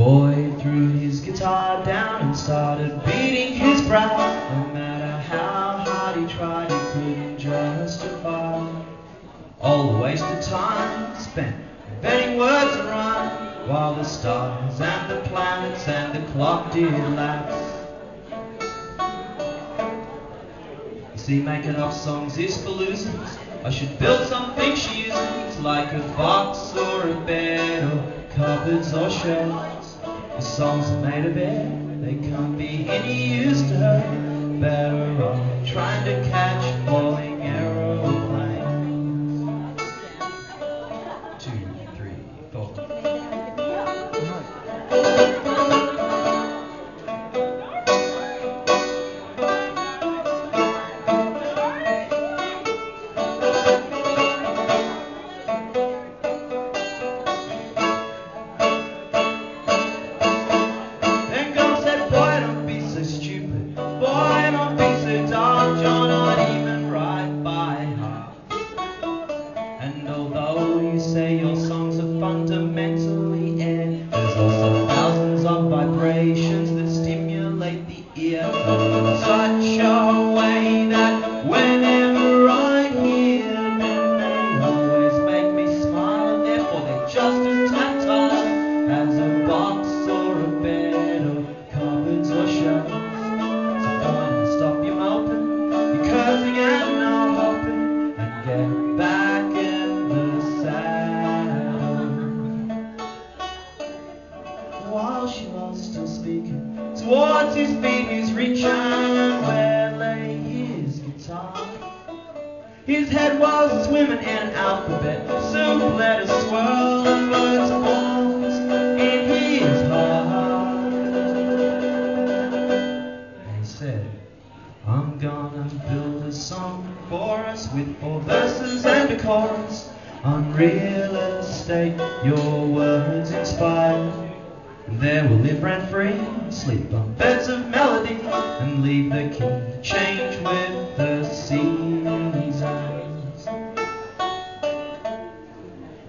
boy threw his guitar down and started beating his brow. No matter how hard he tried, he couldn't justify all the wasted time spent inventing words and rhyme while the stars and the planets and the clock did lapse. See, making up songs is for losers. I should build something she isn't, like a box or a bed or cupboards or shelves. The songs made of air, they can't be any use to her. Better off trying to say your towards his he's reaching where lay his guitar. His head was swimming in an alphabet, soup, letters swirl, and words in his heart. And he said, I'm gonna build a song for us with four verses and a chorus. On real estate, your words inspire. There we'll live rent free, sleep on beds of melody, and leave the key to change with the seasons.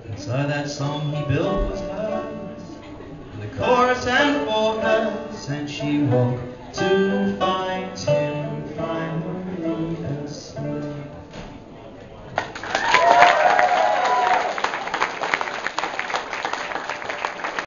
And so that song he built was hers, the chorus and for hers, and she walked